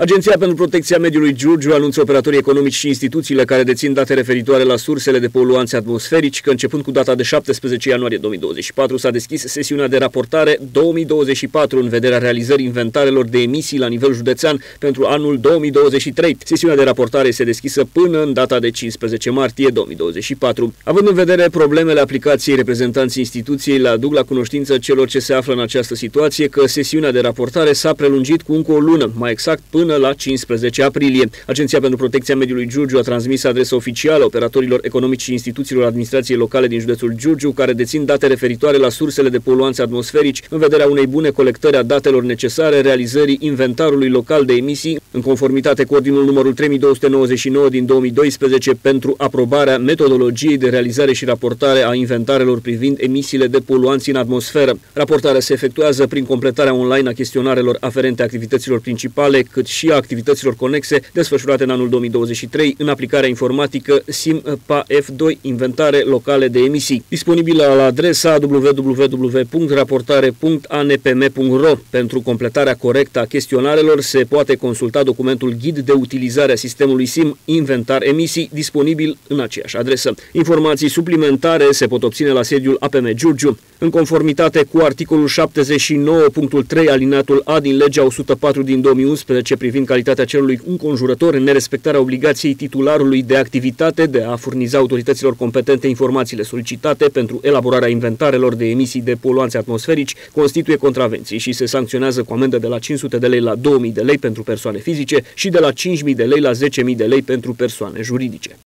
Agenția pentru Protecția Mediului Giurgiu anunță operatorii economici și instituțiile care dețin date referitoare la sursele de poluanți atmosferici că începând cu data de 17 ianuarie 2024 s-a deschis sesiunea de raportare 2024 în vederea realizării inventarelor de emisii la nivel județean pentru anul 2023. Sesiunea de raportare este deschisă până în data de 15 martie 2024. Având în vedere problemele aplicației, reprezentanții instituției le aduc la cunoștință celor ce se află în această situație că sesiunea de raportare s-a prelungit cu încă o lună, mai exact până la 15 aprilie. Agenția pentru Protecția Mediului Giurgiu a transmis adresa oficială operatorilor economici și instituțiilor administrației locale din județul Giurgiu care dețin date referitoare la sursele de poluanți atmosferici în vederea unei bune colectări a datelor necesare realizării inventarului local de emisii în conformitate cu ordinul numărul 3299 din 2012 pentru aprobarea metodologiei de realizare și raportare a inventarelor privind emisiile de poluanți în atmosferă. Raportarea se efectuează prin completarea online a chestionarelor aferente activităților principale, cât și a activităților conexe desfășurate în anul 2023 în aplicarea informatică SIM-PA-F2, inventare locale de emisii, disponibilă la adresa www.raportare.anpm.ro. Pentru completarea corectă a chestionarelor se poate consulta documentul Ghid de utilizare a sistemului SIM Inventar Emisii, disponibil în aceeași adresă. Informații suplimentare se pot obține la sediul APM Giurgiu. În conformitate cu articolul 79.3 alineatul A din legea 104 din 2011 privind calitatea cerului înconjurător în nerespectarea obligației titularului de activitate de a furniza autorităților competente informațiile solicitate pentru elaborarea inventarelor de emisii de poluanți atmosferici, constituie contravenții și se sancționează cu amendă de la 500 de lei la 2000 de lei pentru persoane fizice și de la 5000 de lei la 10.000 de lei pentru persoane juridice.